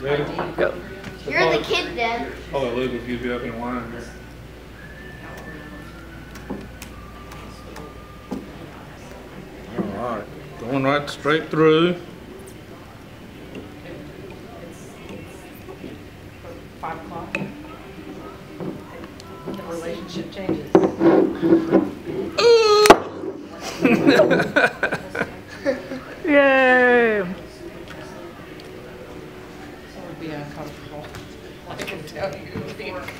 Ready? Go. You're the kid then. Oh, I live if you'd be up in line here. All right, going right straight through. Five o'clock. The relationship changes. be uncomfortable, I can tell you.